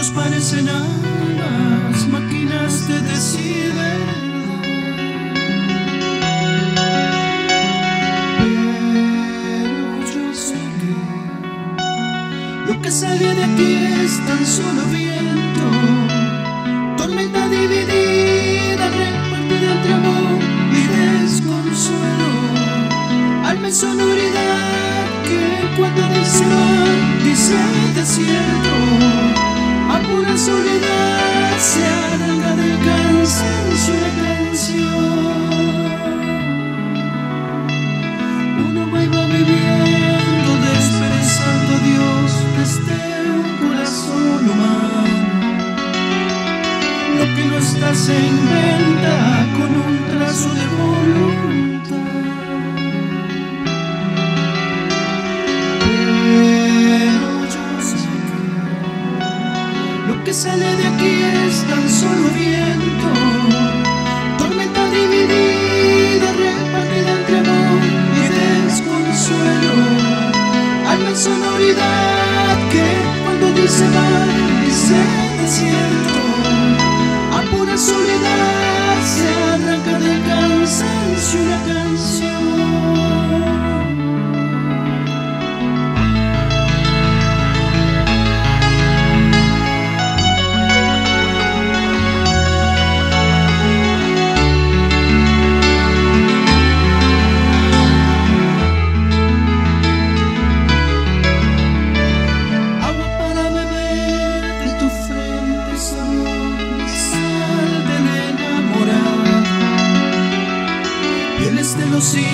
ofrecen almas, máquinas de que lo que sale de aquí es tan solo viento, tormenta dividida, repartida entre amor y desconsuelo, alma en sonoridad que cuando dice va, dice desierto, a pura soledad se arranca del cansancio la canción. Uno va viviendo, desprezando a Dios desde un corazón humano. Lo que no está se sale de aquí es tan solo viento, tormenta dividida, repartida entre amor y desconsuelo, alma en sonoridad que cuando dice va, dice desierto,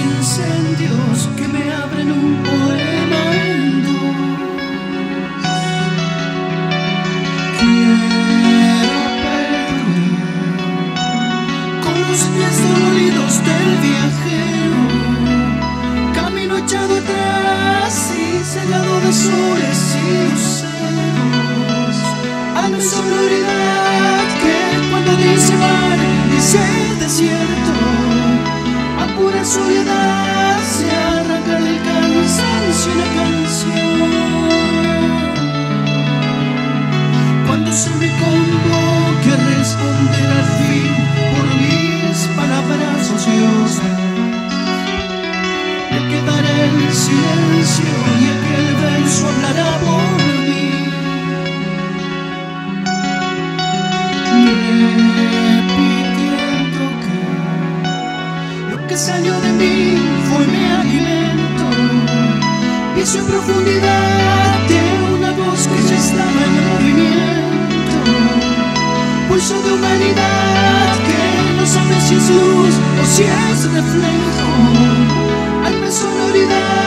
incendios que me abren un poema en dos. Quiero perder con los pies doloridos del viajero. Camino echado atrás y cegado de soles y luceros. A la sonoridad que cuando dice mar, dice desierto. Pura soledad se arranca del cansancio una canción. Cuando se me convoque a responder al fin por mis palabras ociosas me quedaré en silencio y salió de mí fue mi alimento. Pienso en profundidad de una voz que ya estaba en movimiento. Pulso de humanidad que no sabe si es luz o si es reflejo. Alma sonoridad.